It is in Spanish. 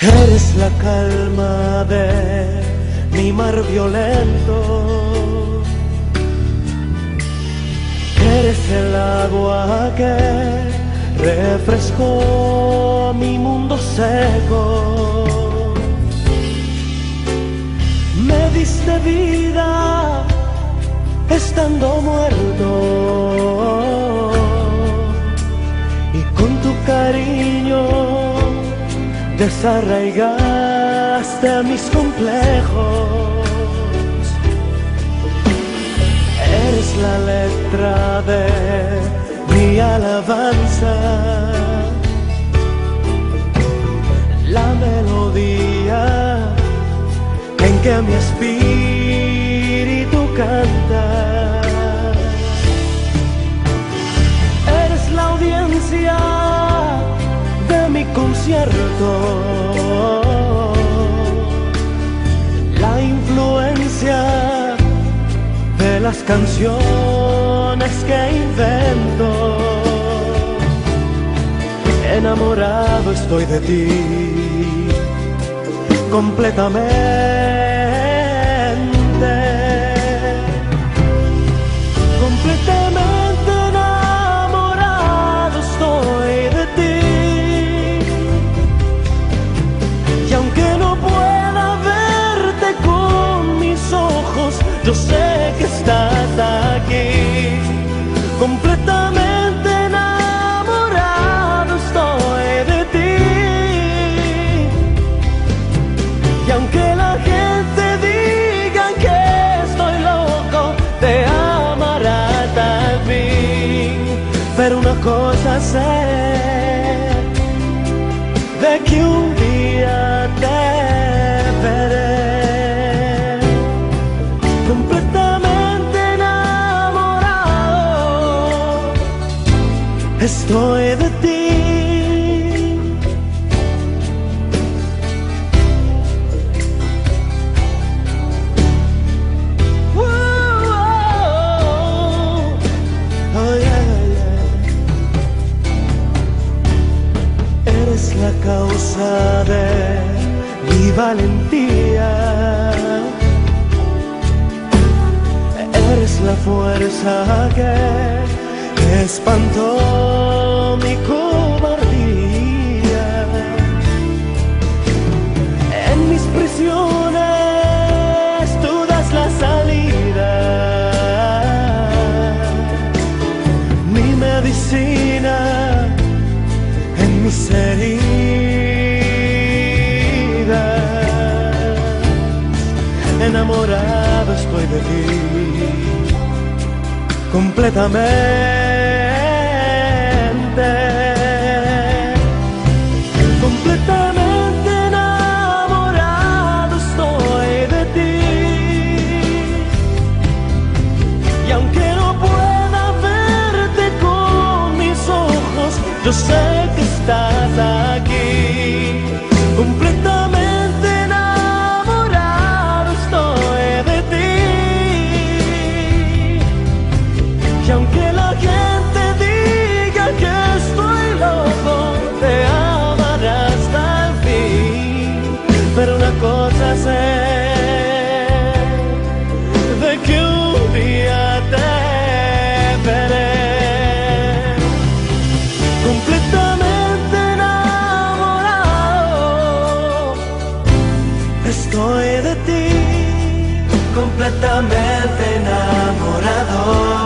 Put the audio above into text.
Eres la calma de mi mar violento. Eres el agua que refrescó mi mundo seco. Me diste vida estando muerto. Y con tu cariño desarraigaste mis complejos. Eres la letra de mi alabanza, la melodía en que mi espíritu canta. Eres la audiencia la influencia de las canciones que invento. Enamorado estoy de ti completamente. Pero una cosa sé, de un día te veré. Completamente enamorado, estoy de ti. Valentía. Eres la fuerza que espantó mi cobardía. Enamorado estoy de ti completamente. Completamente enamorado.